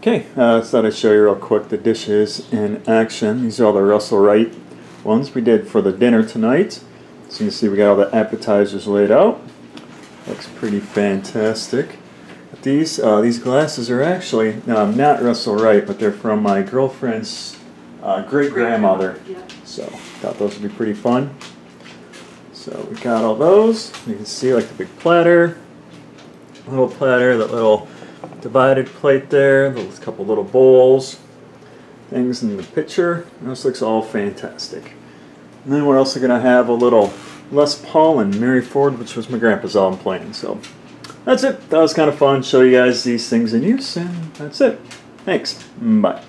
Okay, uh, thought I'd show you real quick the dishes in action. These are all the Russel Wright ones we did for the dinner tonight. So you can see we got all the appetizers laid out. Looks pretty fantastic. But these uh, these glasses are actually um, not Russel Wright, but they're from my girlfriend's uh, great grandmother. So thought those would be pretty fun. So we got all those. You can see like the big platter, little platter, that little divided plate there, a couple little bowls, things in the picture. This looks all fantastic. And then we're also going to have a little Les Paul and Mary Ford, which was my grandpa's album playing. So that's it. That was kind of fun. Show you guys these things in use, and that's it. Thanks. Bye.